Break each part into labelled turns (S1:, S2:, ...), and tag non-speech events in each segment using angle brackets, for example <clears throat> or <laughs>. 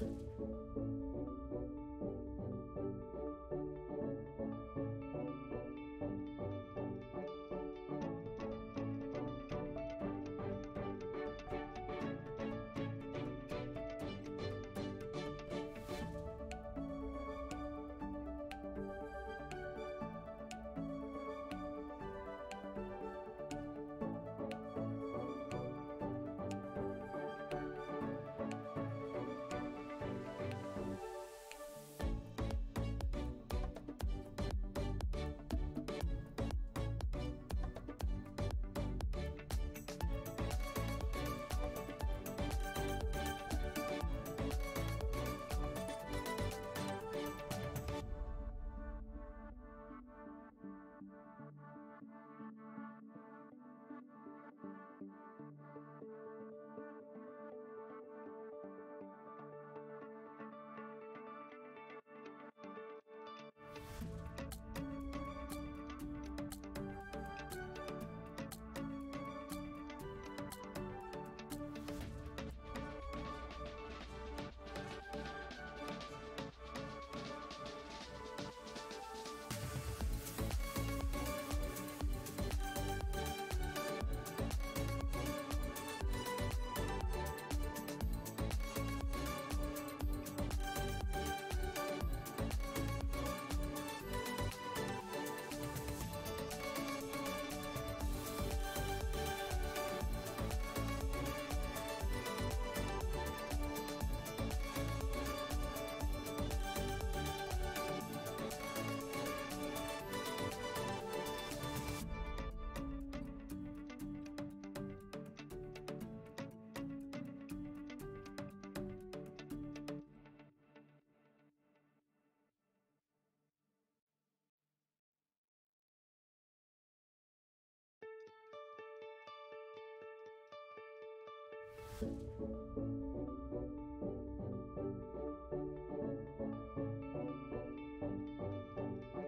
S1: Thank you. Thank you.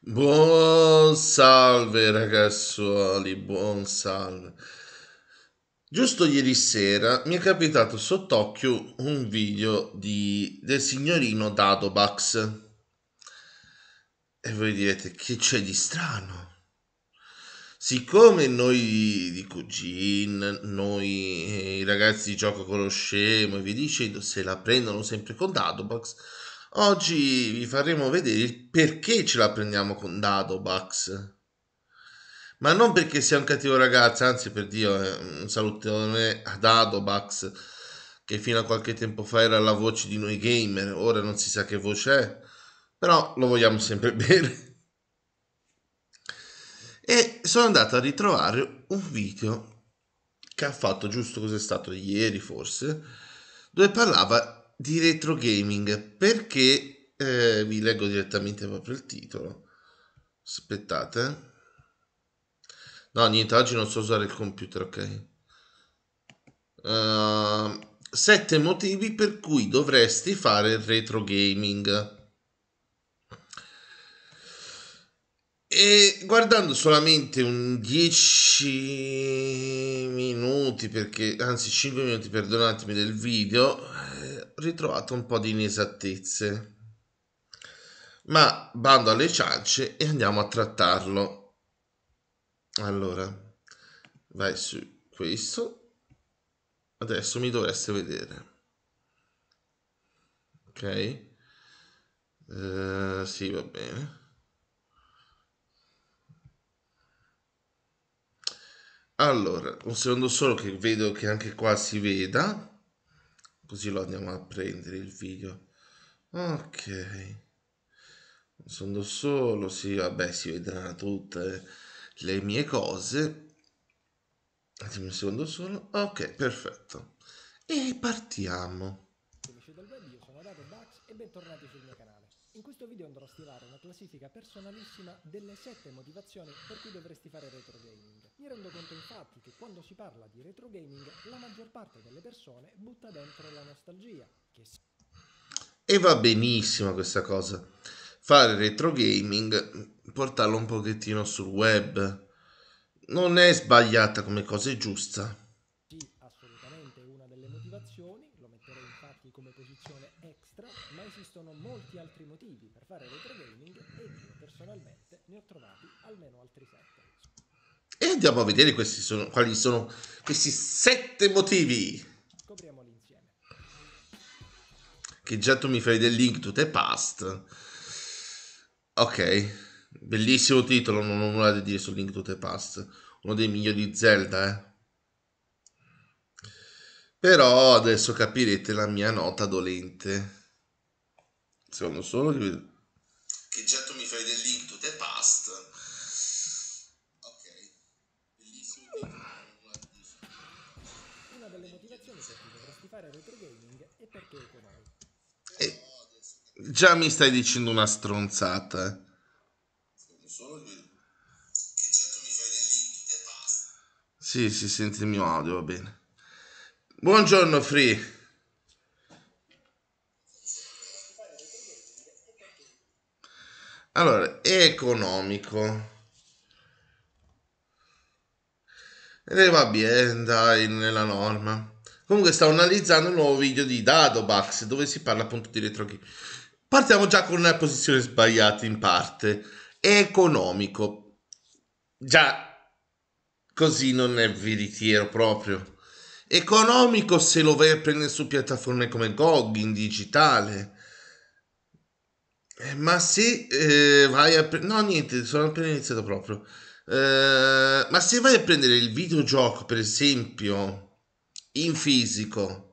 S1: Buon salve ragazzuoli, buon salve. Giusto ieri sera mi è capitato sott'occhio un video di, del signorino Dadobax. E voi direte che c'è di strano? Siccome noi di Cugin, noi i ragazzi di gioco conosciamo e vi dicendo se la prendono sempre con Dadobax, Oggi vi faremo vedere il perché ce la prendiamo con Dadobax. Ma non perché sia un cattivo ragazzo, anzi per Dio, eh, un salutone a Dadobax, che fino a qualche tempo fa era la voce di noi gamer, ora non si sa che voce è, però lo vogliamo sempre <laughs> bene. E sono andato a ritrovare un video che ha fatto giusto cos'è stato ieri forse, dove parlava di retro gaming. Perché eh, vi leggo direttamente proprio il titolo. Aspettate. No niente oggi non so usare il computer ok. Uh, sette motivi per cui dovresti fare il retro gaming E guardando solamente un 10 minuti, perché anzi 5 minuti, perdonatemi, del video, eh, ho ritrovato un po' di inesattezze. Ma bando alle ciance e andiamo a trattarlo. Allora, vai su questo. Adesso mi dovreste vedere. Ok. Uh, sì, va bene. Allora, un secondo solo che vedo che anche qua si veda. Così lo andiamo a prendere il video. Ok. Un secondo solo, sì, vabbè, si vedranno tutte le mie cose. Un secondo solo. Ok, perfetto. E partiamo. Amici del web, io sono Dax e bentornati sul. In questo video andrò a stilare una classifica personalissima delle 7 motivazioni per cui dovresti fare retro gaming. Mi rendo conto infatti che quando si parla di retro gaming la maggior parte delle persone butta dentro la nostalgia. Che... E va benissimo questa cosa. Fare retro gaming, portarlo un pochettino sul web, non è sbagliata come cosa, è giusta.
S2: Sì, assolutamente una delle motivazioni, lo metterei infatti come posizione extra, esistono molti altri motivi per fare retro gaming e io personalmente ne ho trovati almeno altri sette.
S1: E andiamo a vedere questi sono, quali sono questi sette motivi.
S2: Scopriamoli insieme.
S1: Che già tu mi fai del link to the past. Ok, bellissimo titolo, non ho nulla da dire sul link to the past. Uno dei migliori Zelda, eh. Però adesso capirete la mia nota dolente. Secondo solo che... Che già tu mi fai del link to the past. fare retro gaming e perché economico. Eh, già mi stai dicendo una stronzata. Eh. Sì, si sente il mio audio, va bene. Buongiorno Free. Allora, economico. E va bene, dai, nella norma. Comunque stavo analizzando un nuovo video di Dadobax dove si parla appunto di retro game. Partiamo già con una posizione sbagliata in parte. Economico. Già, così non è veritiero proprio. Economico se lo vai a prendere su piattaforme come GOG in digitale. Eh, ma se eh, vai a prendere... No, niente, sono appena iniziato proprio. Eh, ma se vai a prendere il videogioco, per esempio in fisico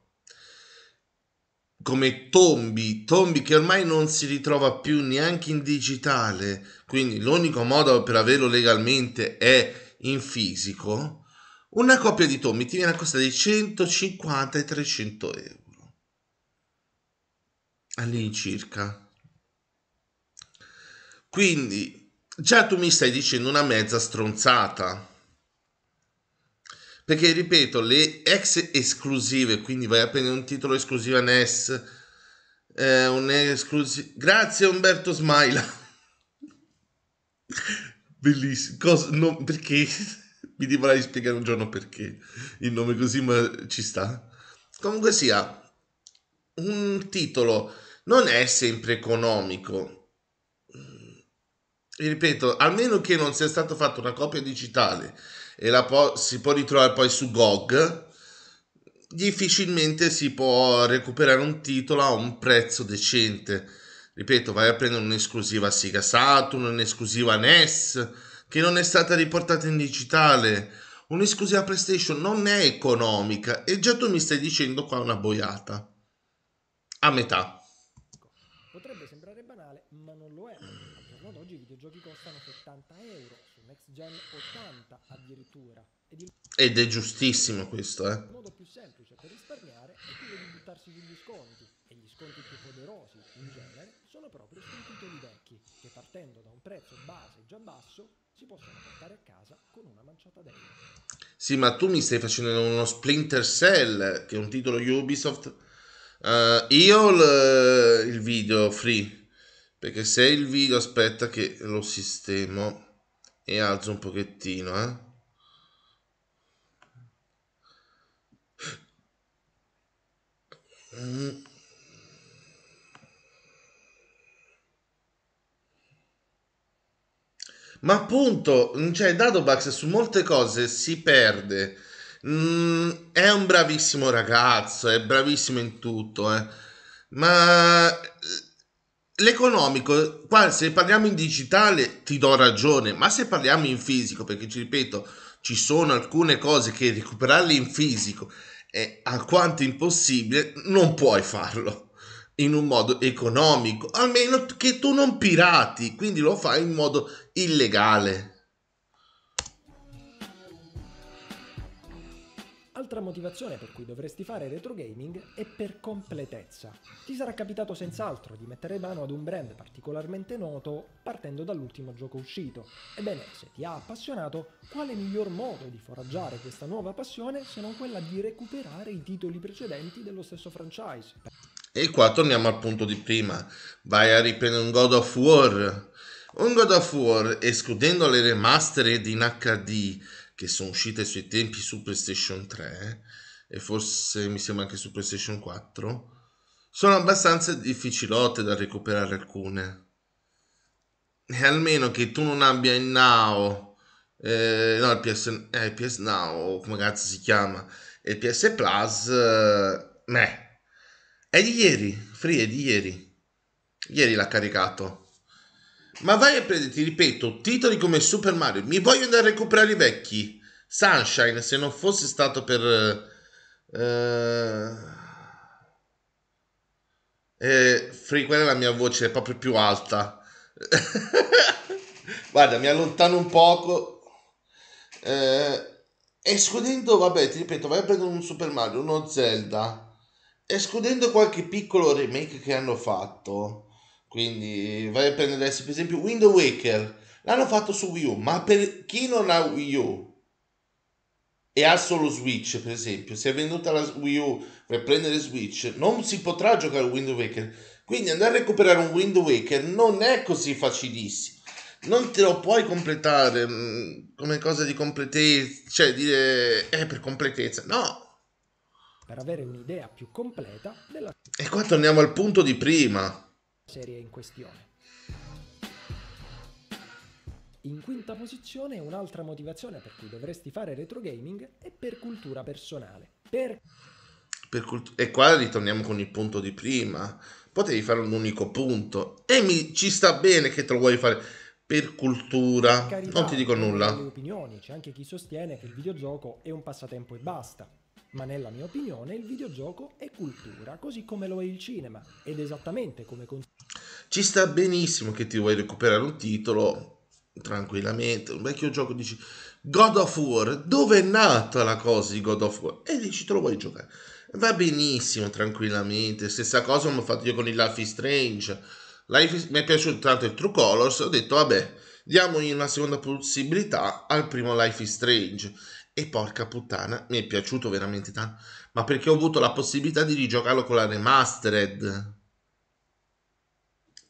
S1: come Tombi, Tombi che ormai non si ritrova più neanche in digitale, quindi l'unico modo per averlo legalmente è in fisico, una copia di Tombi ti viene a costare 150 e 300 euro all'incirca. Quindi già tu mi stai dicendo una mezza stronzata. Perché ripeto, le ex esclusive, quindi vai a prendere un titolo esclusivo NES, eh, un esclusivo... Grazie Umberto Smaila. <laughs> Bellissimo. Cosa, no, perché? <laughs> Mi dovrai spiegare un giorno perché il nome così, ma ci sta. Comunque sia, un titolo non è sempre economico. Ripeto, almeno che non sia stata fatta una copia digitale e la po- si può ritrovare poi su GOG, difficilmente si può recuperare un titolo a un prezzo decente. Ripeto, vai a prendere un'esclusiva Sega Saturn, un'esclusiva NES che non è stata riportata in digitale. Un'esclusiva PlayStation non è economica e già tu mi stai dicendo qua una boiata. A metà.
S2: Potrebbe sembrare banale, ma non lo è. Al giorno d'oggi i videogiochi costano 70 euro, su Next Gen 80 addirittura. Ed il
S1: Ed è giustissimo questo, eh.
S2: modo più semplice per risparmiare è quello di buttarsi sugli sconti. E gli sconti più poderosi, in genere, sono proprio sui titoli vecchi, che partendo da un prezzo base già basso, si possono portare a casa con una manciata d'euro.
S1: Sì, ma tu mi stai facendo uno Splinter Cell, che è un titolo Ubisoft. Eh, io il, il video free, perché se il video aspetta che lo sistemo e alzo un pochettino, eh. Ma appunto, cioè, Dadobax su molte cose si perde. Mm, è un bravissimo ragazzo, è bravissimo in tutto, eh. Ma eh, l'economico, qua se parliamo in digitale ti do ragione, ma se parliamo in fisico, perché ci ripeto, ci sono alcune cose che recuperarle in fisico è alquanto impossibile, non puoi farlo in un modo economico, almeno che tu non pirati, quindi lo fai in modo illegale.
S2: Altra motivazione per cui dovresti fare retro gaming è per completezza. Ti sarà capitato senz'altro di mettere mano ad un brand particolarmente noto partendo dall'ultimo gioco uscito. Ebbene, se ti ha appassionato, quale miglior modo di foraggiare questa nuova passione se non quella di recuperare i titoli precedenti dello stesso franchise?
S1: E qua torniamo al punto di prima. Vai a riprendere un God of War. Un God of War, escludendo le remastered in HD che sono uscite sui tempi su PlayStation 3 e forse mi sembra anche su PlayStation 4, sono abbastanza difficilotte da recuperare alcune. E almeno che tu non abbia il Now, eh, no, il PS, eh, il PS Now, come cazzo si chiama, e il PS Plus, eh, meh. È di ieri, Free è di ieri. Ieri l'ha caricato. Ma vai a prendere, ti ripeto, titoli come Super Mario. Mi voglio andare a recuperare i vecchi. Sunshine, se non fosse stato per... Uh, eh, Free, quella è la mia voce, è proprio più alta. <laughs> Guarda, mi allontano un poco. Eh, escludendo, vabbè, ti ripeto, vai a prendere un Super Mario, uno Zelda. Escludendo qualche piccolo remake che hanno fatto quindi vai a prendere adesso per esempio Wind Waker. L'hanno fatto su Wii U, ma per chi non ha Wii U e ha solo Switch, per esempio, se è venuta la Wii U per prendere Switch, non si potrà giocare Wind Waker. Quindi andare a recuperare un Wind Waker non è così facilissimo. Non te lo puoi completare mh, come cosa di completezza, cioè dire è per completezza. No.
S2: Per avere un'idea più completa della
S1: E qua torniamo al punto di prima
S2: serie in questione. In quinta posizione un'altra motivazione per cui dovresti fare retro gaming è per cultura personale. Per...
S1: per cult- e qua ritorniamo con il punto di prima. Potevi fare un unico punto. E mi, ci sta bene che te lo vuoi fare per cultura.
S2: Carità,
S1: non ti dico nulla.
S2: Le opinioni, c'è anche chi sostiene che il videogioco è un passatempo e basta ma nella mia opinione il videogioco è cultura, così come lo è il cinema, ed esattamente come... Con...
S1: Ci sta benissimo che ti vuoi recuperare un titolo tranquillamente, un vecchio gioco, dici God of War, dove è nata la cosa di God of War? E dici te lo vuoi giocare. Va benissimo, tranquillamente. Stessa cosa come ho fatto io con il Life is Strange. Life is... Mi è piaciuto tanto il True Colors, ho detto vabbè, diamogli una seconda possibilità al primo Life is Strange e porca puttana, mi è piaciuto veramente tanto. Ma perché ho avuto la possibilità di rigiocarlo con la remastered.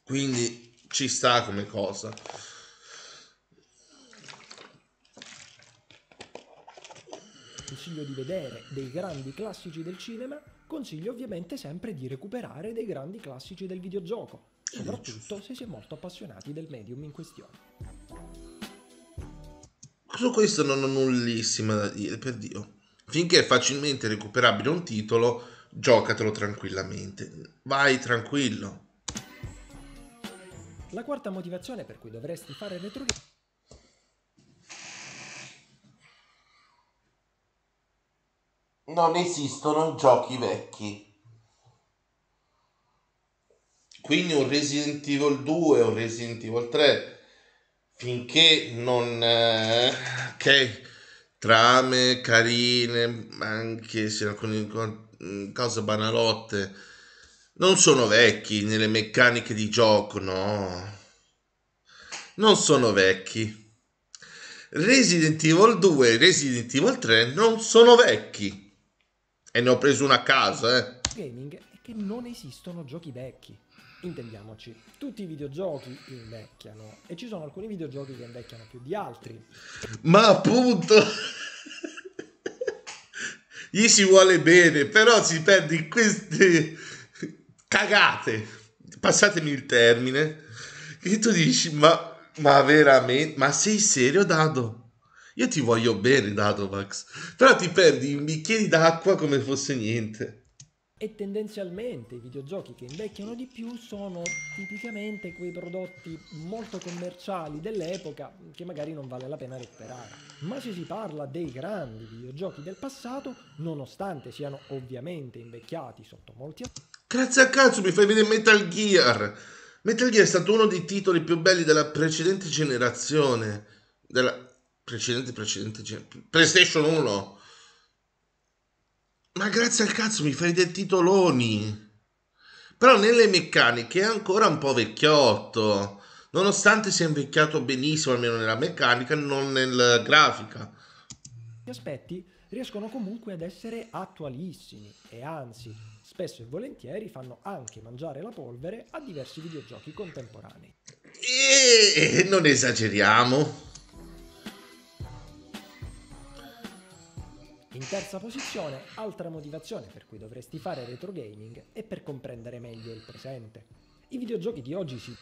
S1: Quindi ci sta come cosa.
S2: Consiglio di vedere dei grandi classici del cinema, consiglio ovviamente sempre di recuperare dei grandi classici del videogioco, soprattutto se si è molto appassionati del medium in questione.
S1: Su questo non ho nullissima da dire, per Dio. Finché è facilmente recuperabile un titolo, giocatelo tranquillamente. Vai tranquillo.
S2: La quarta motivazione per cui dovresti fare retro
S1: Non esistono giochi vecchi. Quindi un Resident Evil 2 o Resident Evil 3, finché non... Eh, ok, trame carine, anche se alcune cose banalotte, non sono vecchi nelle meccaniche di gioco, no. Non sono vecchi. Resident Evil 2 e Resident Evil 3 non sono vecchi. E ne ho preso una a caso, eh.
S2: Gaming è che non esistono giochi vecchi. Intendiamoci, tutti i videogiochi invecchiano e ci sono alcuni videogiochi che invecchiano più di altri.
S1: Ma appunto, gli si vuole bene, però si perde in queste cagate. Passatemi il termine. E tu dici, ma, ma veramente, ma sei serio, Dado? Io ti voglio bene, Dadovax, però ti perdi in bicchieri d'acqua come fosse niente.
S2: E tendenzialmente i videogiochi che invecchiano di più sono tipicamente quei prodotti molto commerciali dell'epoca che magari non vale la pena recuperare. Ma se si parla dei grandi videogiochi del passato, nonostante siano ovviamente invecchiati sotto molti aspetti.
S1: Grazie a cazzo mi fai vedere Metal Gear. Metal Gear è stato uno dei titoli più belli della precedente generazione. Della precedente, precedente generazione. PlayStation 1 ma grazie al cazzo mi fai dei titoloni. Però nelle meccaniche è ancora un po' vecchiotto. Nonostante sia invecchiato benissimo, almeno nella meccanica, non nella grafica.
S2: Gli aspetti riescono comunque ad essere attualissimi e anzi, spesso e volentieri fanno anche mangiare la polvere a diversi videogiochi contemporanei.
S1: E non esageriamo.
S2: In terza posizione, altra motivazione per cui dovresti fare retro gaming è per comprendere meglio il presente. I videogiochi di oggi si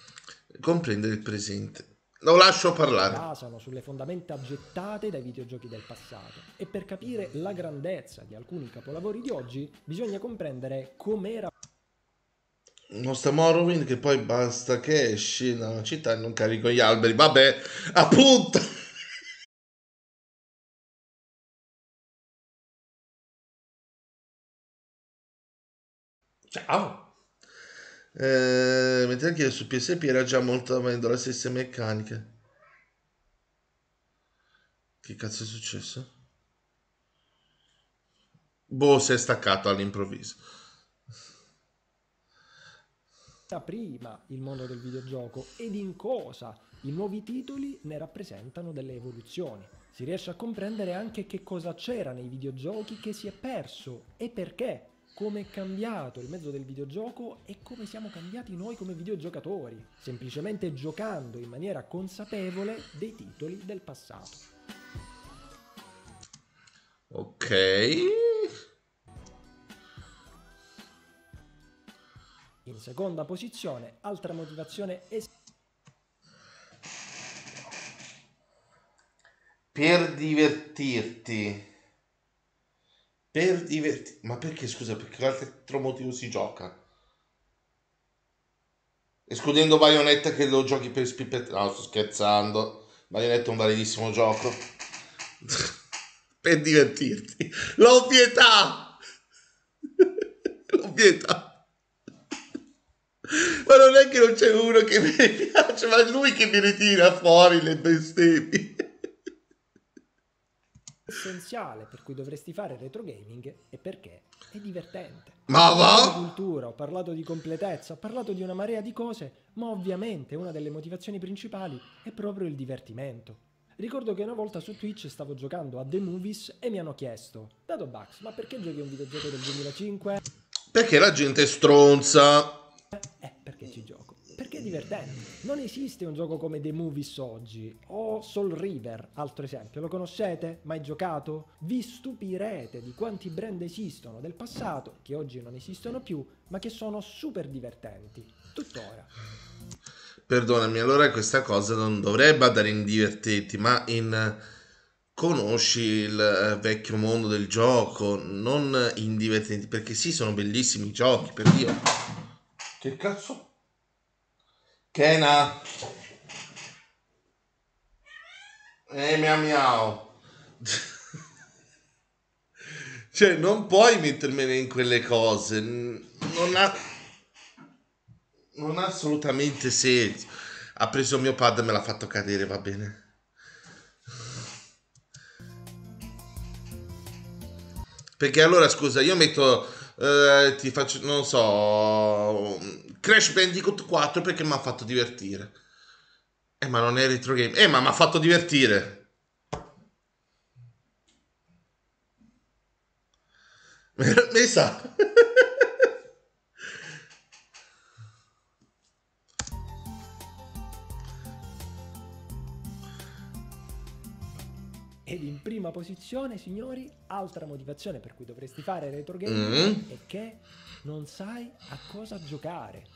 S1: comprendere il presente. Lo lascio parlare.
S2: basano sulle fondamenta gettate dai videogiochi del passato e per capire la grandezza di alcuni capolavori di oggi bisogna comprendere com'era
S1: non sta Morrowind che poi basta che esci dalla città e non carico gli alberi. Vabbè, appunto. Ciao! Eh, mentre anche su PSP era già molto avendo la stessa meccanica. Che cazzo è successo? Boh, si è staccato all'improvviso.
S2: Prima il mondo del videogioco ed in cosa i nuovi titoli ne rappresentano delle evoluzioni. Si riesce a comprendere anche che cosa c'era nei videogiochi che si è perso e perché come è cambiato il mezzo del videogioco e come siamo cambiati noi come videogiocatori, semplicemente giocando in maniera consapevole dei titoli del passato.
S1: Ok.
S2: In seconda posizione, altra motivazione es-
S1: per divertirti per divertirti. Ma perché, scusa, per che altro motivo si gioca? Escludendo Bayonetta che lo giochi per spippet... No, sto scherzando. Bayonetta è un validissimo gioco. <laughs> per divertirti. L'ovvietà! L'ovvietà! <laughs> Ma non è che non c'è uno che mi <laughs> piace, ma è lui che mi ritira fuori le bestemmie
S2: essenziale per cui dovresti fare retro gaming e perché è divertente.
S1: Ma va?
S2: Ho parlato di cultura, ho parlato di completezza, ho parlato di una marea di cose, ma ovviamente una delle motivazioni principali è proprio il divertimento. Ricordo che una volta su Twitch stavo giocando a The Movies e mi hanno chiesto Dato Bugs, ma perché giochi un videogioco del 2005?
S1: Perché la gente è stronza.
S2: Eh, perché ci gioco? Perché divertenti. Non esiste un gioco come The Movies oggi o Soul River, altro esempio. Lo conoscete? Mai giocato? Vi stupirete di quanti brand esistono del passato che oggi non esistono più, ma che sono super divertenti. Tuttora.
S1: Perdonami, allora questa cosa non dovrebbe andare in divertenti, ma in conosci il eh, vecchio mondo del gioco, non in divertenti, perché sì, sono bellissimi i giochi, per Dio. Che cazzo? Kena. Eh, miau miau. <laughs> cioè, non puoi mettermene in quelle cose. Non ha... Non ha assolutamente senso. Ha preso mio pad e me l'ha fatto cadere, va bene. Perché allora, scusa, io metto, eh, ti faccio, non so, Crash Bandicoot 4 perché mi ha fatto divertire. Eh, ma non è retro game. Eh, ma mi ha fatto divertire. <laughs> Mi sa.
S2: Ed in prima posizione, signori, altra motivazione per cui dovresti fare retro gaming mm. è che non sai a cosa giocare.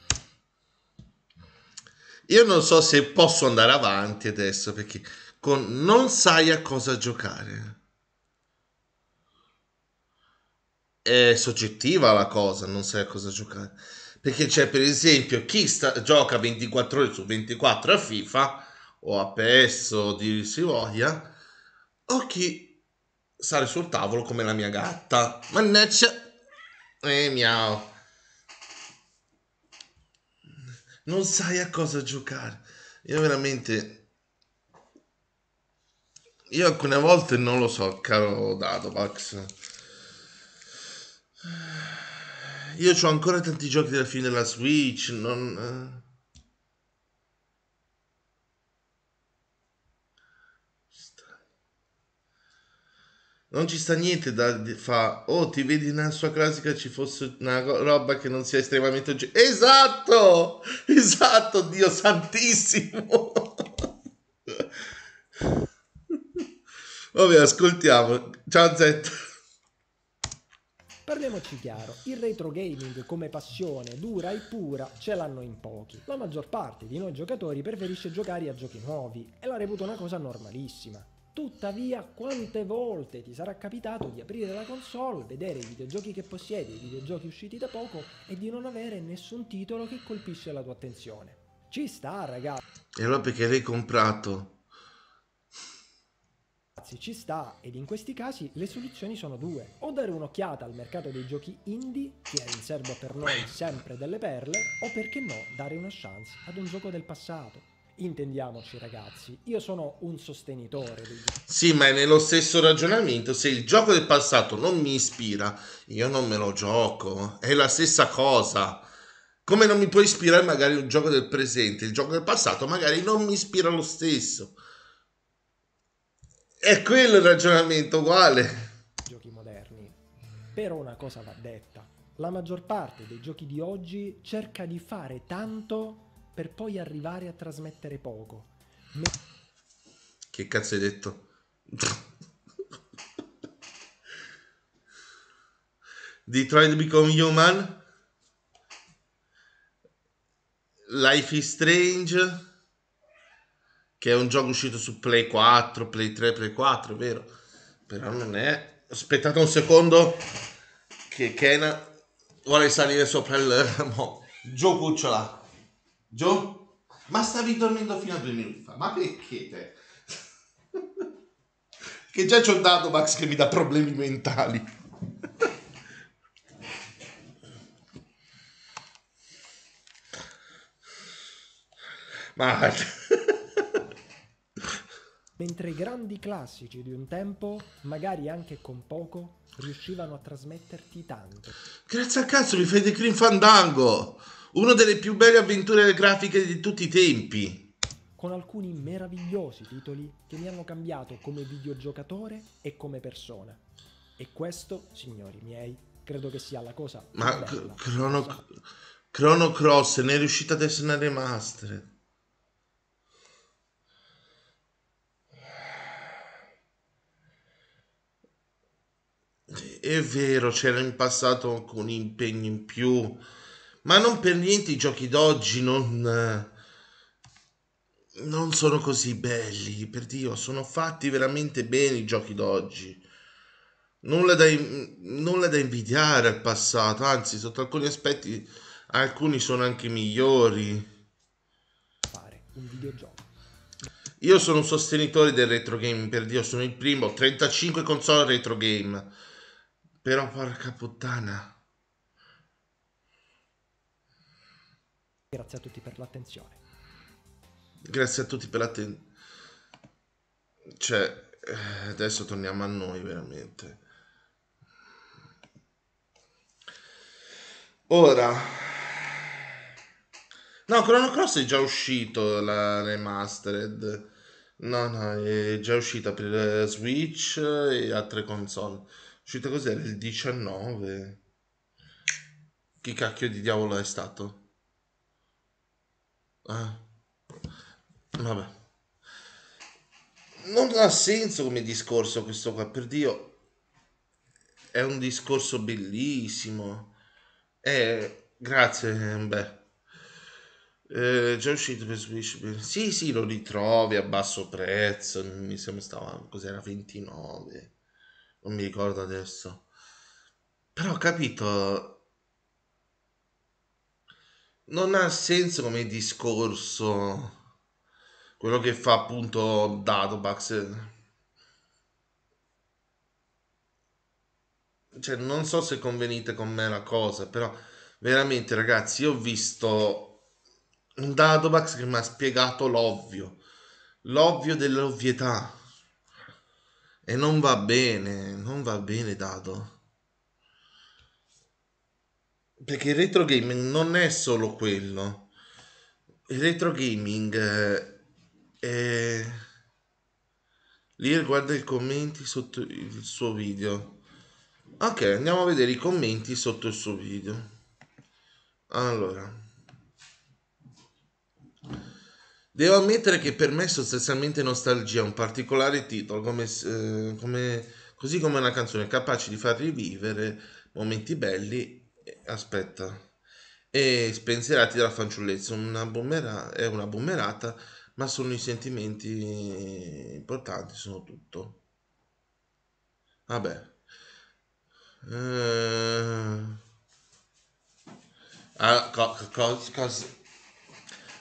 S1: Io non so se posso andare avanti adesso perché con non sai a cosa giocare. È soggettiva la cosa, non sai a cosa giocare. Perché c'è per esempio chi sta, gioca 24 ore su 24 a FIFA o a PS o di si voglia o chi sale sul tavolo come la mia gatta. Mannaggia. Eh, miau. Non sai a cosa giocare. Io veramente... Io alcune volte non lo so, caro Dadobax. Io ho ancora tanti giochi della fine della Switch, non... non ci sta niente da fa oh ti vedi nella sua classica ci fosse una roba che non sia estremamente esatto <laughs> esatto dio santissimo <laughs> vabbè ascoltiamo ciao Z
S2: Parliamoci chiaro, il retro gaming come passione dura e pura ce l'hanno in pochi. La maggior parte di noi giocatori preferisce giocare a giochi nuovi e la reputa una cosa normalissima. Tuttavia, quante volte ti sarà capitato di aprire la console, vedere i videogiochi che possiedi, i videogiochi usciti da poco e di non avere nessun titolo che colpisce la tua attenzione? Ci sta, ragazzi.
S1: E allora perché l'hai comprato?
S2: Ci sta, ed in questi casi le soluzioni sono due. O dare un'occhiata al mercato dei giochi indie, che è in serbo per noi sempre delle perle, o perché no, dare una chance ad un gioco del passato. Intendiamoci ragazzi, io sono un sostenitore giochi.
S1: Sì, ma è nello stesso ragionamento, se il gioco del passato non mi ispira, io non me lo gioco, è la stessa cosa. Come non mi può ispirare magari un gioco del presente, il gioco del passato magari non mi ispira lo stesso. È quello il ragionamento uguale.
S2: Giochi moderni. Però una cosa va detta, la maggior parte dei giochi di oggi cerca di fare tanto per poi arrivare a trasmettere poco. Me-
S1: che cazzo hai detto? Detroit Become Human? Life is Strange? Che è un gioco uscito su Play 4, Play 3, Play 4, vero? Però non è... Aspettate un secondo che Kena vuole salire sopra il... <laughs> Mo, Gio? Ma stavi dormendo fino a due minuti fa. Ma perché te? <laughs> che già ci ho dato Max che mi dà problemi mentali. <laughs> Ma...
S2: Mentre i grandi classici di un tempo, magari anche con poco, riuscivano a trasmetterti tanto.
S1: Grazie a cazzo mi fai The Green Fandango! Una delle più belle avventure grafiche di tutti i tempi.
S2: Con alcuni meravigliosi titoli che mi hanno cambiato come videogiocatore e come persona. E questo, signori miei, credo che sia la cosa
S1: Ma bella, Chrono, Chrono Cross ne è riuscita ad essere una remastered. È vero, c'era in passato con impegni in più, ma non per niente i giochi d'oggi non, non sono così belli, per Dio, sono fatti veramente bene i giochi d'oggi. Nulla da, nulla da invidiare al passato, anzi, sotto alcuni aspetti, alcuni sono anche migliori.
S2: Fare un videogioco.
S1: Io sono un sostenitore del retro game, per Dio, sono il primo, 35 console retro game. Però porca puttana.
S2: Grazie a tutti per l'attenzione.
S1: Grazie a tutti per l'attenzione. Cioè, eh, adesso torniamo a noi veramente. Ora, no, Chrono Cross è già uscito la remastered. No, no, è già uscita per Switch e altre console. Uscita cos'era? Il 19. Chi cacchio di diavolo è stato? Ah, vabbè. Non ha senso come discorso questo qua, per Dio. È un discorso bellissimo eh, grazie, beh. Eh, già uscito per Switch. Sì, sì, lo ritrovi a basso prezzo. Mi sembra stava cos'era 29. Non mi ricordo adesso. Però ho capito. Non ha senso come discorso. Quello che fa appunto Datobax. cioè, non so se convenite con me la cosa, però veramente ragazzi, io ho visto un Dadobax che mi ha spiegato l'ovvio, l'ovvio dell'ovvietà. E non va bene, non va bene Dado. Perché il retro gaming non è solo quello. Il retro gaming eh, è... Lì guarda i commenti sotto il suo video. Ok, andiamo a vedere i commenti sotto il suo video. Allora. Devo ammettere che per me è sostanzialmente nostalgia, un particolare titolo, come, eh, come, così come una canzone capace di far rivivere momenti belli. Aspetta. E spensierati dalla fanciullezza. Una boomera, è una boomerata, ma sono i sentimenti importanti, sono tutto. Vabbè. Uh, ah, co- co- co-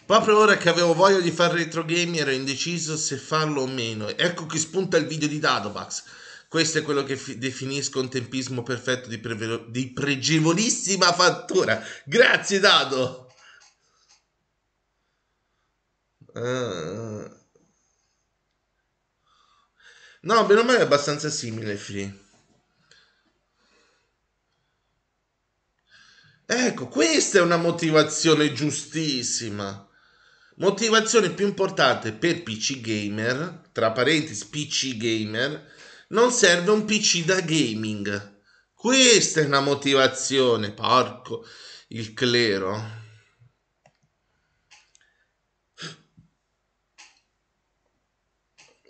S1: Proprio ora che avevo voglia di fare retro game ero indeciso se farlo o meno. Ecco che spunta il video di Dadobax. Questo è quello che fi- definisco un tempismo perfetto di, preve- di pregevolissima fattura. Grazie Dado! Uh... No, meno male è abbastanza simile, Free. Ecco, questa è una motivazione giustissima. Motivazione più importante per PC gamer, tra parentesi PC gamer, non serve un PC da gaming. Questa è una motivazione, porco, il clero.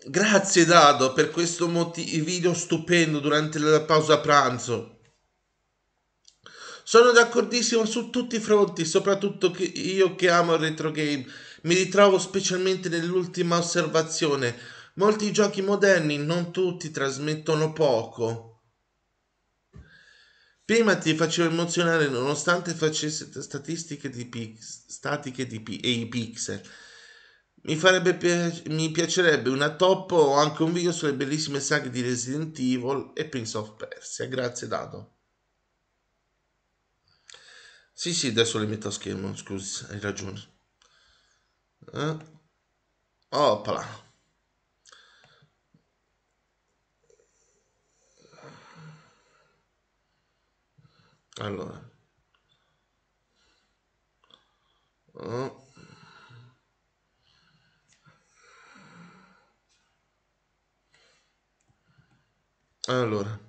S1: Grazie Dado per questo moti- video stupendo durante la pausa pranzo. Sono d'accordissimo su tutti i fronti, soprattutto che io che amo il retro game. Mi ritrovo specialmente nell'ultima osservazione. Molti giochi moderni, non tutti, trasmettono poco. Prima ti facevo emozionare nonostante facesse statistiche di pix, statiche di pi, e i pixel. Mi, farebbe, mi piacerebbe una top o anche un video sulle bellissime saghe di Resident Evil e Prince of Persia. Grazie Dado. Sì, sì, adesso le metto a schermo, scusi, hai ragione. Eh? Opala. Allora. Oh. Allora.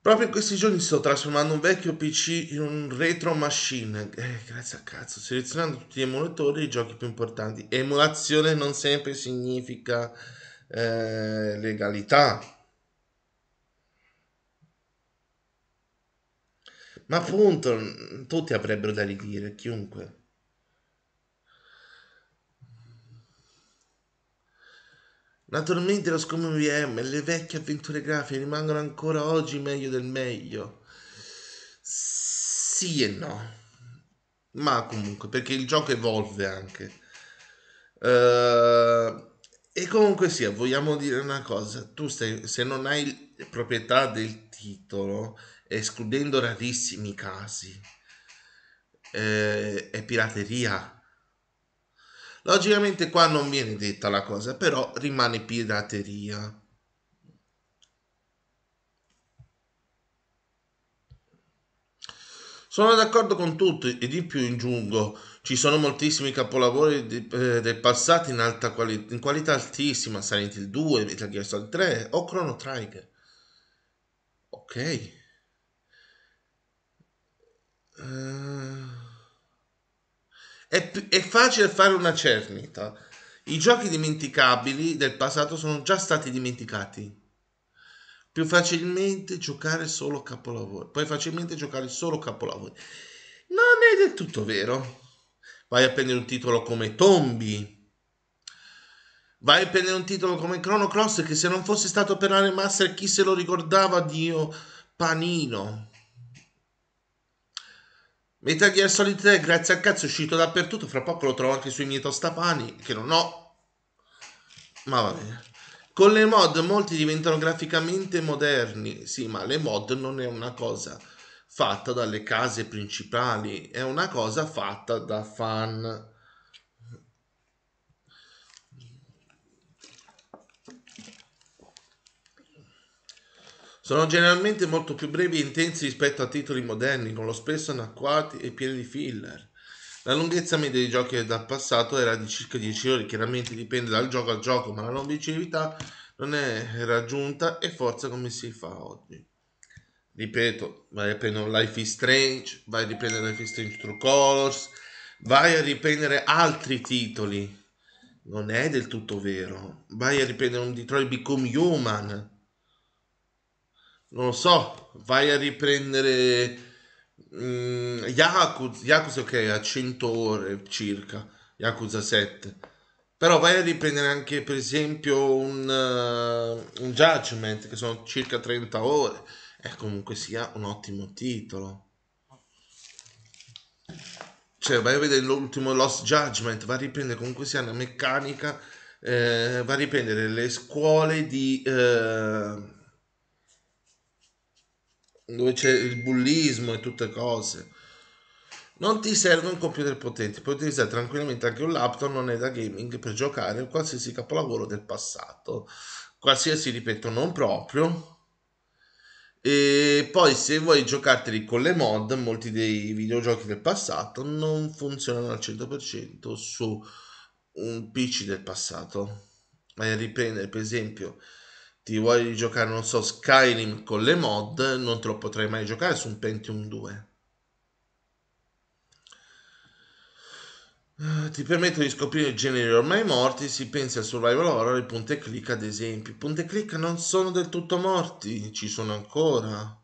S1: Proprio in questi giorni sto trasformando un vecchio PC in un retro machine. Eh, grazie a cazzo, selezionando tutti gli emulatori e i giochi più importanti. Emulazione non sempre significa eh, legalità. Ma appunto, tutti avrebbero da ridire, chiunque. Naturalmente lo SCOM VM e le vecchie avventure grafiche rimangono ancora oggi meglio del meglio. Sì e no. Ma comunque, perché il gioco evolve anche. Uh, e comunque sia, vogliamo dire una cosa. Tu stai, se non hai proprietà del titolo, escludendo rarissimi casi, eh, è pirateria Logicamente qua non viene detta la cosa, però rimane pirateria. Sono d'accordo con tutto e di più aggiungo, ci sono moltissimi capolavori di, eh, del passato in, alta quali- in qualità altissima, Silent Hill 2, Metal Gear Solid 3 o Chrono Trigger. Ok. Uh... È, è facile fare una cernita. I giochi dimenticabili del passato sono già stati dimenticati. Più facilmente giocare solo capolavori. Puoi facilmente giocare solo capolavori. Non è del tutto vero. Vai a prendere un titolo come Tombi. Vai a prendere un titolo come Chrono Cross che se non fosse stato per la remaster chi se lo ricordava Dio Panino. Metal Gear Solid 3, grazie al cazzo, è uscito dappertutto. Fra poco lo trovo anche sui miei tostapani, che non ho. Ma va bene. Con le mod molti diventano graficamente moderni. Sì, ma le mod non è una cosa fatta dalle case principali, è una cosa fatta da fan. Sono generalmente molto più brevi e intensi rispetto a titoli moderni, con lo spesso anacquati e pieni di filler. La lunghezza media dei giochi dal passato era di circa 10 ore, chiaramente dipende dal gioco al gioco, ma la longevità non è raggiunta e forza come si fa oggi. Ripeto, vai a prendere Life is Strange, vai a riprendere Life is Strange True Colors, vai a riprendere altri titoli. Non è del tutto vero. Vai a riprendere un Detroit Become Human non lo so, vai a riprendere mm, Yakuza, Yakuza ok a 100 ore circa, Yakuza 7. Però vai a riprendere anche per esempio un, uh, un Judgment che sono circa 30 ore e comunque sia un ottimo titolo. Cioè vai a vedere l'ultimo Lost Judgment, va a riprendere comunque sia una meccanica, eh, va a riprendere le scuole di... Eh, dove c'è il bullismo e tutte cose. Non ti serve un computer potente, puoi utilizzare tranquillamente anche un laptop non è da gaming per giocare qualsiasi capolavoro del passato. Qualsiasi, ripeto, non proprio. E poi se vuoi giocarteli con le mod, molti dei videogiochi del passato non funzionano al 100% su un PC del passato. Vai a riprendere, per esempio, ti vuoi giocare, non so, Skyrim con le mod, non te lo potrai mai giocare su un Pentium 2. Uh, ti permetto di scoprire generi ormai morti, si pensa al survival horror e punte click ad esempio. Punte click non sono del tutto morti, ci sono ancora.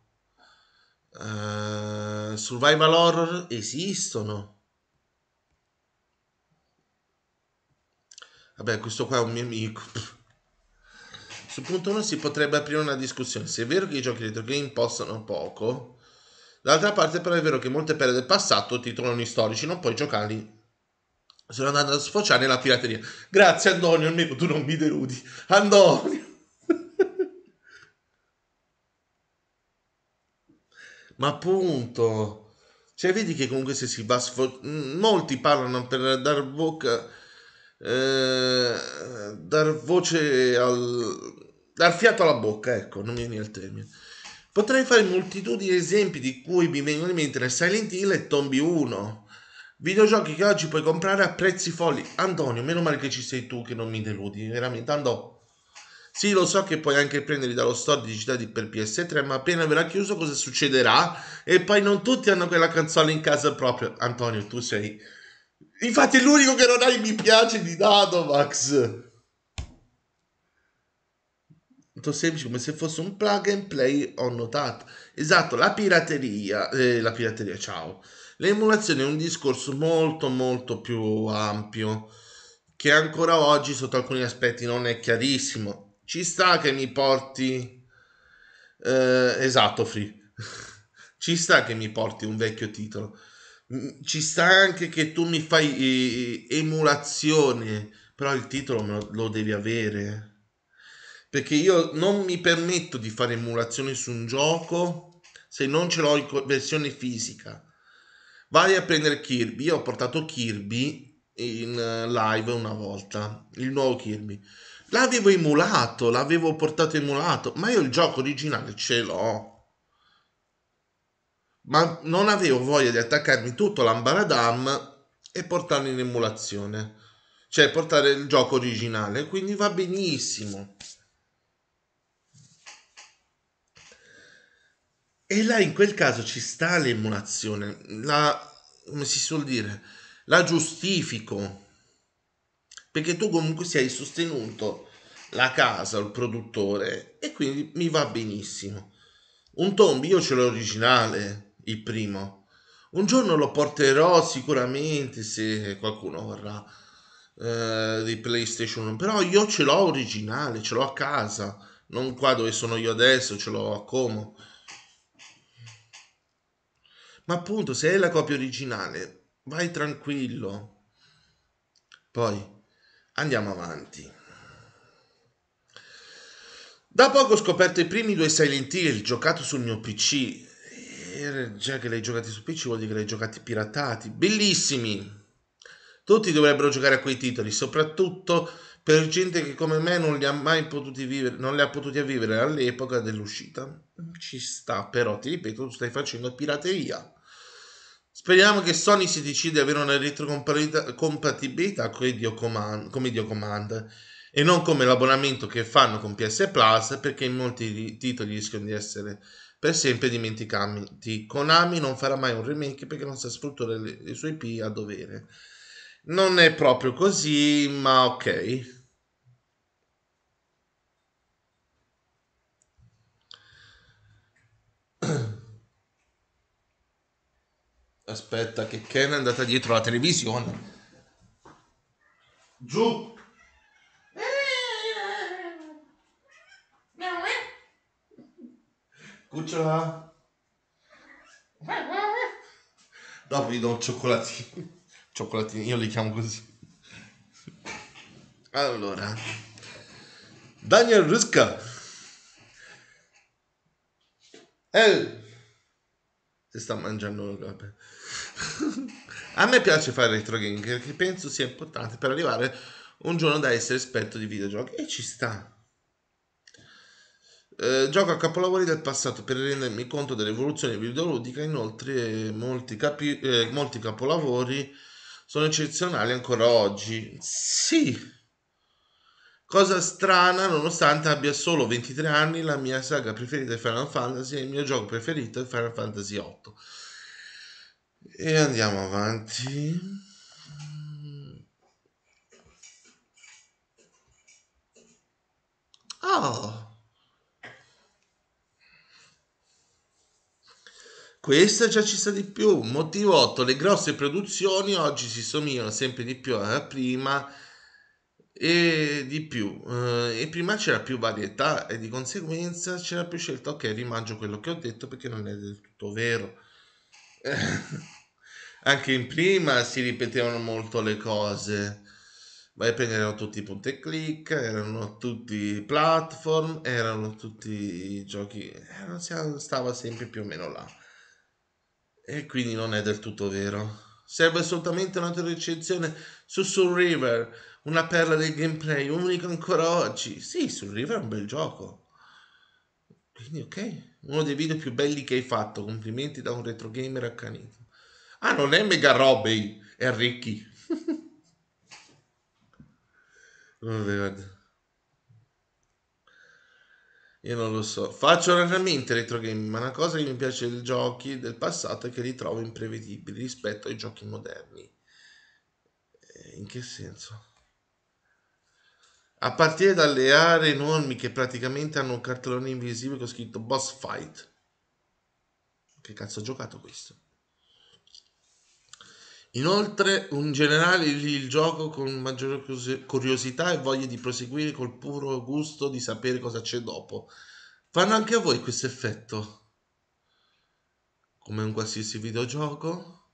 S1: Uh, survival horror esistono. Vabbè, questo qua è un mio amico. <laughs> Sul punto 1 si potrebbe aprire una discussione. Se è vero che i giochi retro game postano poco, d'altra parte però è vero che molte pere del passato, titoloni storici, non puoi giocarli. Sono andato a sfociare nella pirateria. Grazie Antonio, almeno tu non mi deludi. Antonio! <laughs> Ma appunto, cioè vedi che comunque se si va a sfociare... Molti parlano per dar bocca... Eh, dar voce al dar fiato alla bocca, ecco, non mi viene il termine. Potrei fare moltitudini di esempi di cui mi vengono in mente Silent Hill e Tombi 1. Videogiochi che oggi puoi comprare a prezzi folli. Antonio, meno male che ci sei tu che non mi deludi, veramente, andò. Sì, lo so che puoi anche prenderli dallo store digitali per PS3, ma appena verrà chiuso cosa succederà? E poi non tutti hanno quella console in casa proprio. Antonio, tu sei... Infatti è l'unico che non ha i mi piace di Dadovax. Molto semplice, come se fosse un plug and play, ho notato. Esatto, la pirateria, eh, la pirateria, ciao. L'emulazione è un discorso molto molto più ampio che ancora oggi sotto alcuni aspetti non è chiarissimo. Ci sta che mi porti... Eh, esatto, Free. <laughs> Ci sta che mi porti un vecchio titolo. Mm, ci sta anche che tu mi fai eh, emulazione, però il titolo lo, lo devi avere perché io non mi permetto di fare emulazione su un gioco se non ce l'ho in versione fisica. Vai a prendere Kirby, io ho portato Kirby in eh, live una volta, il nuovo Kirby. L'avevo emulato, l'avevo portato emulato, ma io il gioco originale ce l'ho. Ma non avevo voglia di attaccarmi tutto l'ambaradam e portarlo in emulazione. Cioè portare il gioco originale, quindi va benissimo. E là in quel caso ci sta l'emulazione, la, come si suol dire, la giustifico, perché tu comunque sei sostenuto la casa, il produttore, e quindi mi va benissimo. Un Tomb io ce l'ho originale, il primo. Un giorno lo porterò sicuramente se qualcuno vorrà eh, di PlayStation però io ce l'ho originale, ce l'ho a casa, non qua dove sono io adesso, ce l'ho a Como ma appunto, se è la copia originale, vai tranquillo. Poi andiamo avanti. Da poco ho scoperto i primi due Silent Hill giocato sul mio PC. Già che l'hai giocati su PC vuol dire che l'hai giocati piratati. Bellissimi! Tutti dovrebbero giocare a quei titoli, soprattutto per gente che come me non li ha mai potuti vivere, non li ha potuti vivere all'epoca dell'uscita. Ci sta, però ti ripeto, tu stai facendo pirateria. Speriamo che Sony si decida ad avere una retrocompatibilità con Video Command, come Dio Command e non come l'abbonamento che fanno con PS Plus perché molti titoli rischiano di essere per sempre dimenticati. Konami non farà mai un remake perché non sa sfruttare le, le sue IP a dovere. Non è proprio così, ma ok. Aspetta che Ken è andata dietro la televisione. Giù. Cucciola. Dopo gli do un cioccolatino. Cioccolatini, io li chiamo così. Allora. Daniel Ruska. Eh. Si sta mangiando vabbè. A me piace fare retro gaming perché penso sia importante per arrivare un giorno da essere esperto di videogiochi e ci sta. Eh, gioco a capolavori del passato per rendermi conto dell'evoluzione videoludica. Inoltre, molti, capi- eh, molti capolavori sono eccezionali ancora oggi. Sì, cosa strana, nonostante abbia solo 23 anni, la mia saga preferita è Final Fantasy e il mio gioco preferito è Final Fantasy 8. E andiamo avanti. Oh. Questa già ci sta di più. Motivo 8. Le grosse produzioni oggi si somigliano sempre di più alla prima e di più. Eh, e prima c'era più varietà e di conseguenza c'era più scelta. Ok, rimangio quello che ho detto perché non è del tutto vero. <laughs> Anche in prima si ripetevano molto le cose. Vai a prendere tutti punti e clic, erano tutti platform, erano tutti giochi, erano, stava sempre più o meno là. E quindi non è del tutto vero. Serve assolutamente una recensione su Soul River, una perla del gameplay, unico ancora oggi. Sì, Soul River è un bel gioco. Quindi ok, uno dei video più belli che hai fatto, complimenti da un retro gamer accanito. Ah, non è Mega Robbie, è Ricky. <laughs> Vabbè, guarda. Io non lo so. Faccio raramente retro game, ma una cosa che mi piace dei giochi del passato è che li trovo imprevedibili rispetto ai giochi moderni. Eh, in che senso? A partire dalle aree enormi che praticamente hanno un cartellone invisibile con scritto boss fight. Che cazzo ho giocato questo? Inoltre, in generale, il gioco con maggiore curiosità e voglia di proseguire col puro gusto di sapere cosa c'è dopo. Fanno anche a voi questo effetto? Come un qualsiasi videogioco?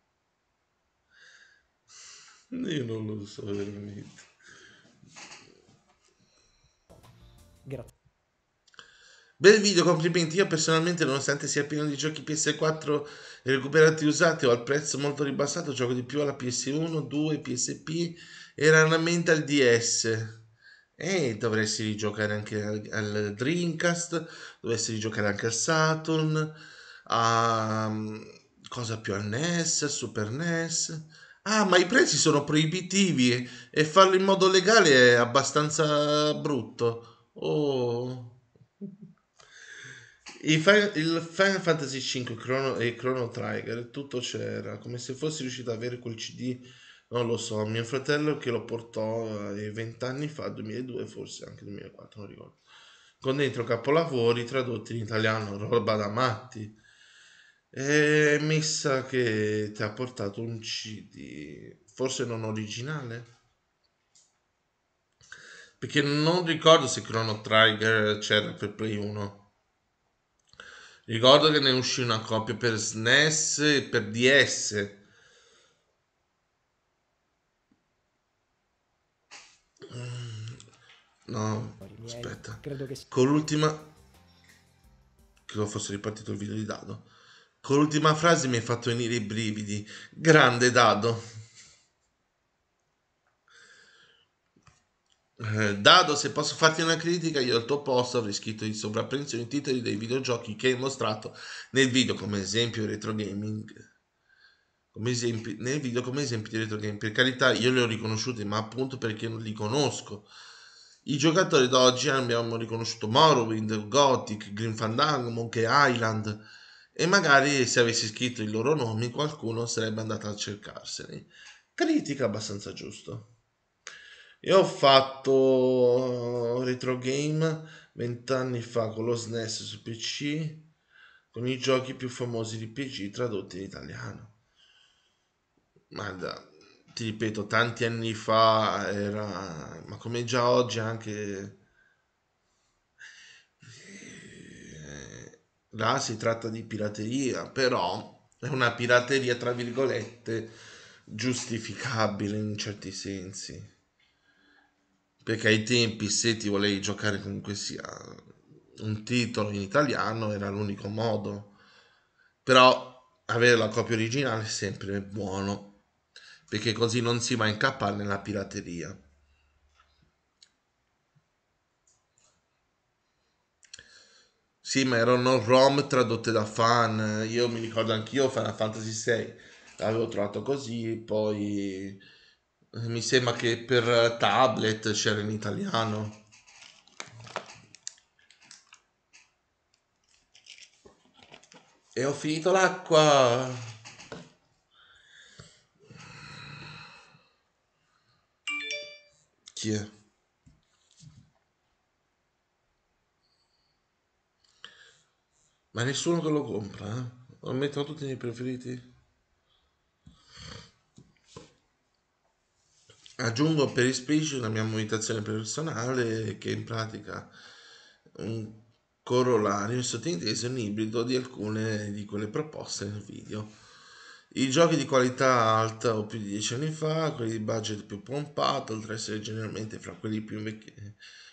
S1: Io non lo so veramente.
S2: Grazie.
S1: Bel video, complimenti. Io personalmente, nonostante sia pieno di giochi PS4 recuperati usati o al prezzo molto ribassato, gioco di più alla PS1, 2, PSP e raramente al DS. E dovresti rigiocare anche al, al Dreamcast, dovresti rigiocare anche al Saturn, a mm, cosa più al NES, al Super NES. Ah, ma i prezzi sono proibitivi e farlo in modo legale è abbastanza brutto. Oh. Il Final Fantasy V Chrono, e Chrono Trigger, tutto c'era, come se fossi riuscito ad avere quel CD, non lo so, mio fratello che lo portò eh, 20 anni fa, 2002 forse, anche 2004, non ricordo, con dentro capolavori tradotti in italiano, roba da matti. E mi sa che ti ha portato un CD, forse non originale? Perché non ricordo se Chrono Trigger c'era per Play 1. Ricordo che ne uscì una copia per SNES e per DS. Mm, no, aspetta. Con l'ultima... Credo fosse ripartito il video di Dado. Con l'ultima frase mi hai fatto venire i brividi. Grande Dado. Eh, Dado, se posso farti una critica, io al tuo posto avrei scritto in sovrappensione i titoli dei videogiochi che hai mostrato nel video come esempio retro gaming. Come esempi, nel video come esempio di retro gaming. Per carità, io li ho riconosciuti, ma appunto perché non li conosco. I giocatori d'oggi abbiamo riconosciuto Morrowind, Gothic, Green Fandango, Monkey Island e magari se avessi scritto i loro nomi qualcuno sarebbe andato a cercarseli. Critica abbastanza giusto. Io ho fatto retro game vent'anni fa con lo SNES su PC, con i giochi più famosi di PC tradotti in italiano. Ma da, ti ripeto, tanti anni fa era, ma come già oggi anche eh, là si tratta di pirateria, però è una pirateria tra virgolette giustificabile in certi sensi perché ai tempi se ti volevi giocare comunque sia un titolo in italiano era l'unico modo. Però avere la copia originale è sempre buono perché così non si va a incappare nella pirateria. Sì ma erano ROM tradotte da fan. Io mi ricordo anch'io Final Fantasy 6 l'avevo trovato così poi mi sembra che per tablet c'era in italiano. E ho finito l'acqua. Chi è? Ma nessuno che lo compra, eh? Lo mettono tutti nei preferiti? Aggiungo per ispirito la mia meditazione personale che in pratica un corollario sottinteso un ibrido di alcune di quelle proposte nel video. I giochi di qualità alta o più di 10 anni fa, quelli di budget più pompato, oltre ad essere generalmente fra quelli, più invecchi,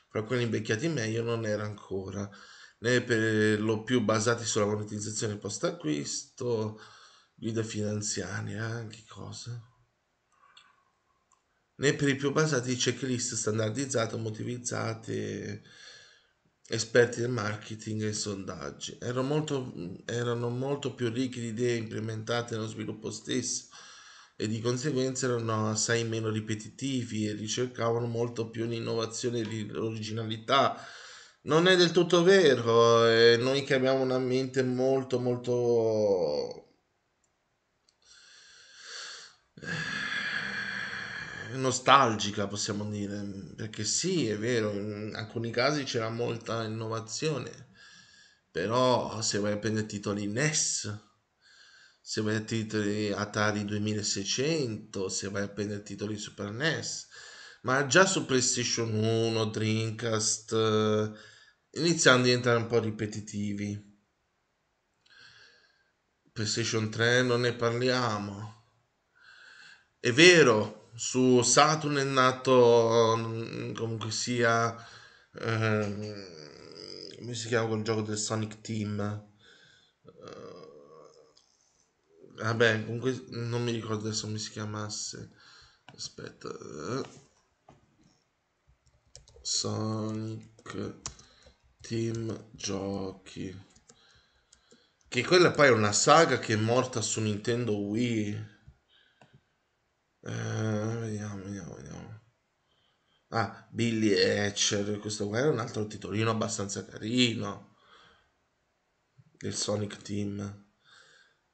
S1: fra quelli invecchiati meglio, non era ancora, né per lo più basati sulla monetizzazione post acquisto, guide finanziarie, anche cose né per i più basati checklist standardizzate motivizzate esperti del marketing e sondaggi erano molto, erano molto più ricchi di idee implementate nello sviluppo stesso e di conseguenza erano assai meno ripetitivi e ricercavano molto più l'innovazione e l'originalità non è del tutto vero. E noi che abbiamo una mente molto, molto nostalgica, possiamo dire, perché sì, è vero, in alcuni casi c'era molta innovazione, però se vai a prendere titoli NES, se vai a titoli Atari 2600, se vai a prendere titoli Super NES, ma già su PlayStation 1, Dreamcast, eh, iniziano a diventare un po' ripetitivi. PlayStation 3 non ne parliamo. È vero, su Saturn è nato mm, comunque sia ehm, come si chiama quel gioco del Sonic Team? Eh, vabbè comunque non mi ricordo adesso come si chiamasse. Aspetta eh. Sonic Team Giochi. Che quella poi è una saga che è morta su Nintendo Wii eh, vediamo, vediamo, vediamo. Ah, Billy Hatcher, questo qua è un altro titolino abbastanza carino del Sonic Team.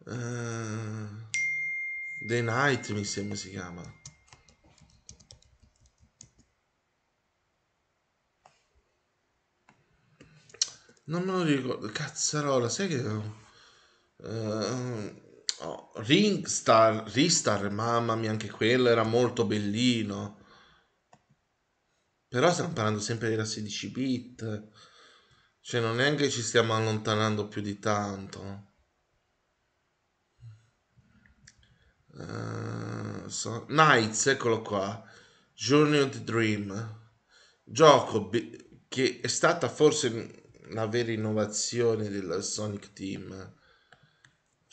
S1: Eh, The Night mi sembra si chiama. Non me lo ricordo, cazzarola, sai che... Uh, Oh, Ringstar, Ristar, mamma mia, anche quello era molto bellino. Però stiamo parlando sempre da 16 bit. Cioè, non è che ci stiamo allontanando più di tanto. Uh, so, Nights, eccolo qua. Journey of the Dream. Gioco che è stata forse la vera innovazione del Sonic Team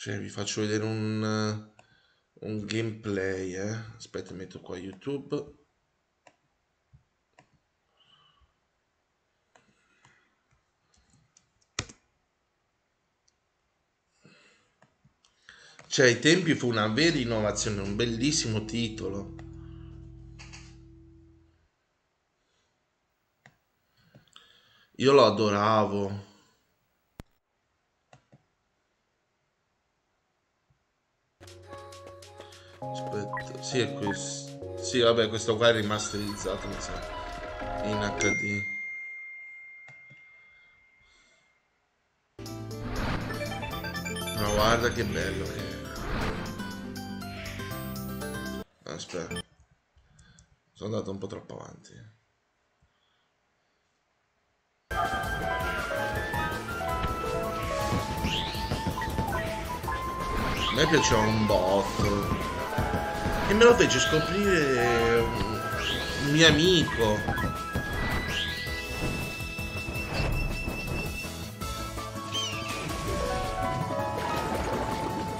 S1: cioè, vi faccio vedere un, un gameplay, eh. Aspetta, metto qua YouTube. Cioè, ai tempi fu una vera innovazione, un bellissimo titolo. Io lo adoravo. Aspetta, sì è questo. Sì, vabbè, questo qua è rimasterizzato, mi sa. In HD. Ma guarda che bello che è. Aspetta. Sono andato un po' troppo avanti. A me piaceva un botto e me lo fece scoprire un mio amico.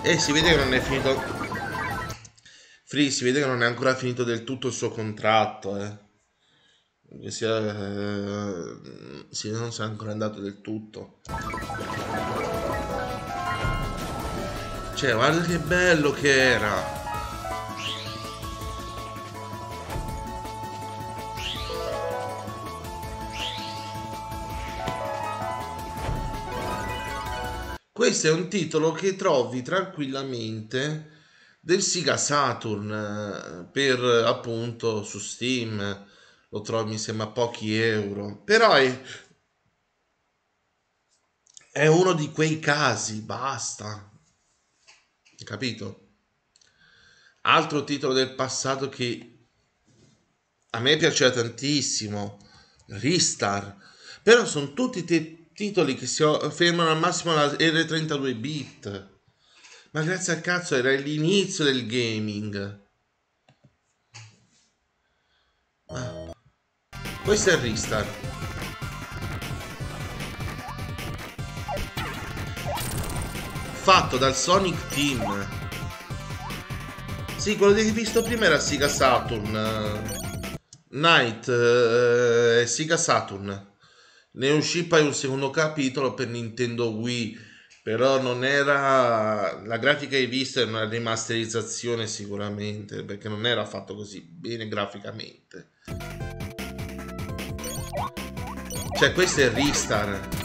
S1: E si vede che non è finito. Free, si vede che non è ancora finito del tutto il suo contratto, eh. Sia. Eh, sì, non sia ancora andato del tutto. Cioè, guarda che bello che era. Questo è un titolo che trovi tranquillamente del Sega Saturn eh, per appunto su Steam lo trovi mi sembra pochi euro. Però è, è uno di quei casi basta. Capito? Altro titolo del passato che a me piaceva tantissimo Ristar. Però sono tutti te titoli che si fermano al massimo alla R32 bit. Ma grazie al cazzo era l'inizio del gaming. Ah. Questo è il restart. Fatto dal Sonic Team. Sì, quello che hai visto prima era Sega Saturn. Night, eh, Sega Saturn. Ne uscì poi un secondo capitolo per Nintendo Wii, però non era la grafica hai visto è una remasterizzazione sicuramente, perché non era fatto così bene graficamente. Cioè, questo è Ristar.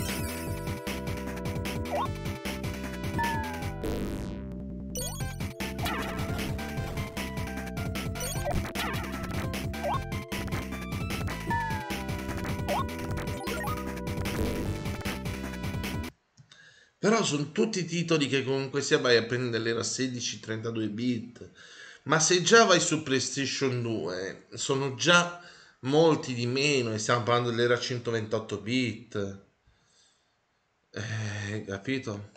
S1: Però sono tutti titoli che comunque sia vai a prendere l'era 16-32 bit. Ma se già vai su PlayStation 2, sono già molti di meno e stiamo parlando dell'era 128 bit. Eh, capito?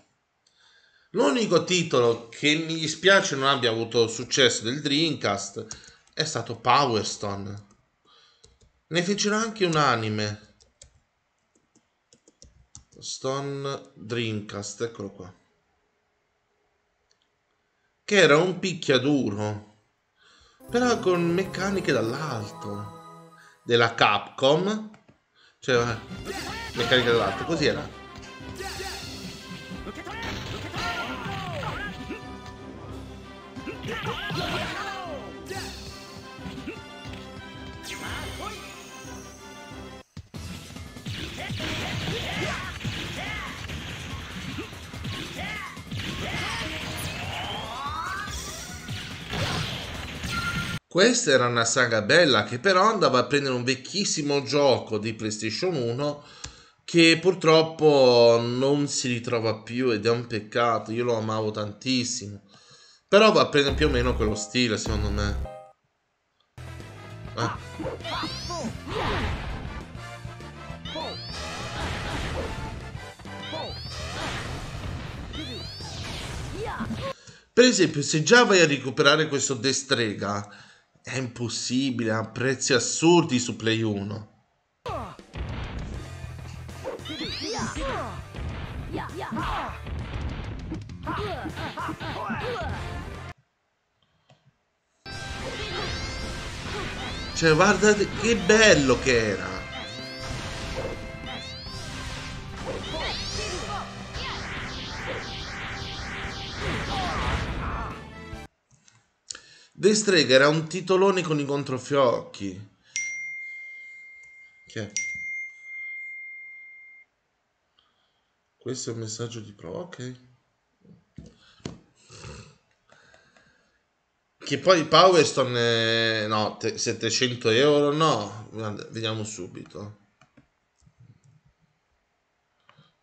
S1: L'unico titolo che mi dispiace non abbia avuto successo del Dreamcast è stato Power Stone. Ne fecero anche un anime. Stone Dreamcast, eccolo qua. Che era un picchiaduro, però con meccaniche dall'alto. Della Capcom. Cioè, meccaniche dall'alto, così era. Questa era una saga bella che però andava a prendere un vecchissimo gioco di PlayStation 1 che purtroppo non si ritrova più ed è un peccato, io lo amavo tantissimo. Però va a prendere più o meno quello stile, secondo me. Eh. Per esempio, se già vai a recuperare questo Destrega, è impossibile, a prezzi assurdi su Play 1. Cioè, guarda che bello che era. The Strega era un titolone con i controfiocchi. Che? Questo è un messaggio di pro, ok. Che poi Power Stone è... no, 700 euro, no, vediamo subito.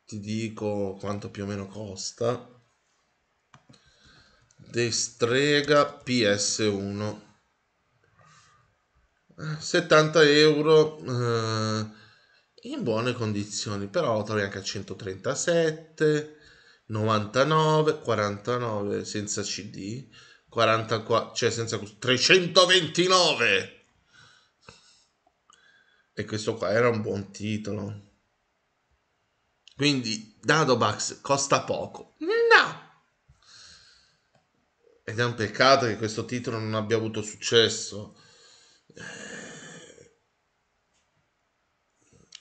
S1: Ti dico quanto più o meno costa. Destrega PS1 70 euro eh, in buone condizioni però lo trovi anche a 137 99 49 senza cd 44 cioè senza 329 e questo qua era un buon titolo. Quindi Dadobax costa poco. No ed è un peccato che questo titolo non abbia avuto successo.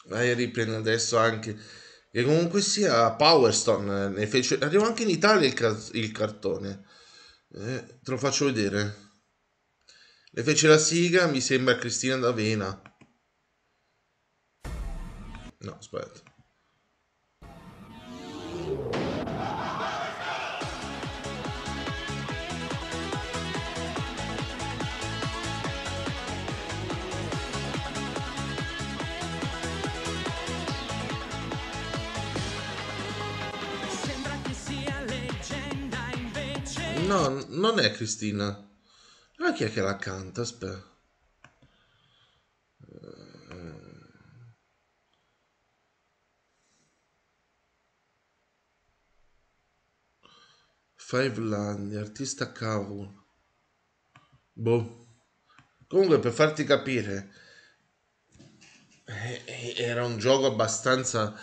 S1: Vai a riprendere adesso anche. E comunque sia Power Stone ne fece. Arrivò anche in Italia il, il cartone. Eh, te lo faccio vedere. Le fece la siga, mi sembra Cristina D'Avena. No, aspetta. No, non è Cristina. Ma chi è che la canta? Aspetta. Five Landi, artista cavolo. Boh. Comunque, per farti capire, eh, eh, era un gioco abbastanza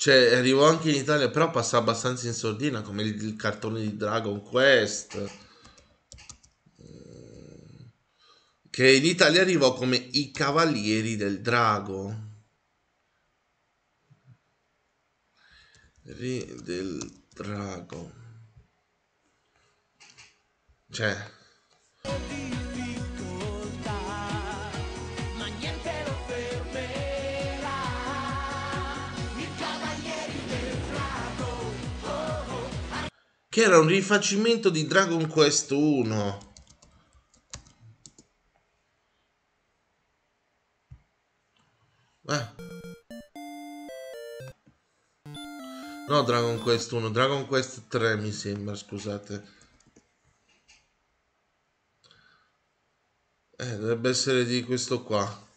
S1: cioè, arrivò anche in Italia, però passa abbastanza in sordina, come il, il cartone di Dragon Quest. Che in Italia arrivò come i Cavalieri del Drago. Del Drago. Cioè... che era un rifacimento di Dragon Quest 1. Eh. No, Dragon Quest 1, Dragon Quest 3 mi sembra, scusate. Eh, dovrebbe essere di questo qua.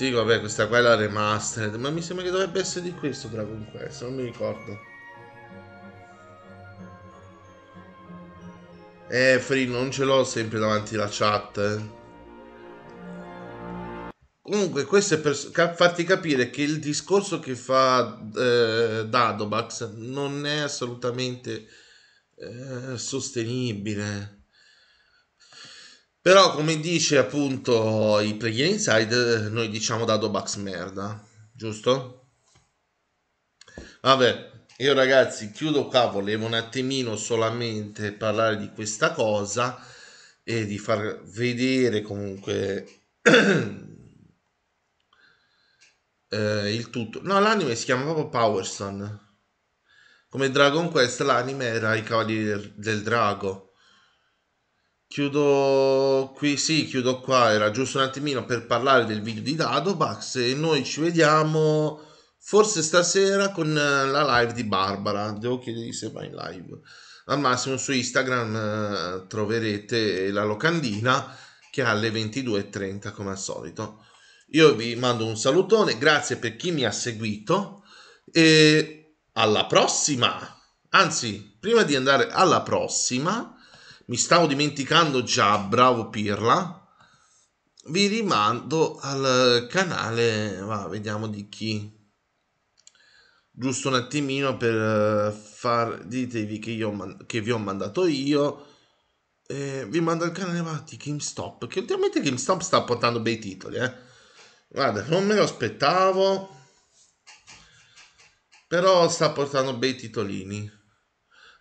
S1: Sì, vabbè, questa qua è la remastered, ma mi sembra che dovrebbe essere di questo Dragon Quest, non mi ricordo. Eh, Free, non ce l'ho sempre davanti la chat. eh. Comunque, questo è per farti capire che il discorso che fa eh, Dadobax non è assolutamente eh, sostenibile. Però, come dice appunto i Player Inside, noi diciamo Dadobax merda, giusto? Vabbè, io ragazzi chiudo qua, volevo un attimino solamente parlare di questa cosa e di far vedere comunque <clears throat> eh, il tutto. No, l'anime si chiama proprio Power Stone. Come Dragon Quest, l'anime era i Cavalieri del Drago. Chiudo qui, sì, chiudo qua. Era giusto un attimino per parlare del video di Dadobax e noi ci vediamo forse stasera con eh, la live di Barbara. Devo chiedergli se va in live. Al massimo su Instagram eh, troverete la locandina che è alle 22.30 come al solito. Io vi mando un salutone, grazie per chi mi ha seguito e alla prossima. Anzi, prima di andare alla prossima, mi stavo dimenticando già, bravo Pirla. Vi rimando al canale, va, vediamo di chi. Giusto un attimino per eh, far ditevi che, io che vi ho mandato io. E vi mando al canale va, di GameStop, che ultimamente GameStop sta portando bei titoli, eh. Guarda, non me lo aspettavo. Però sta portando bei titolini.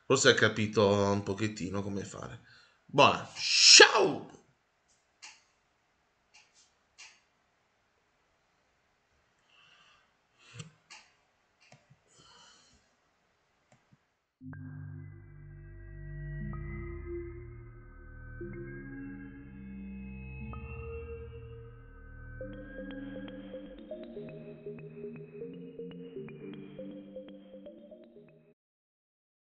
S1: Forse ha capito un pochettino come fare. Buona, ciao!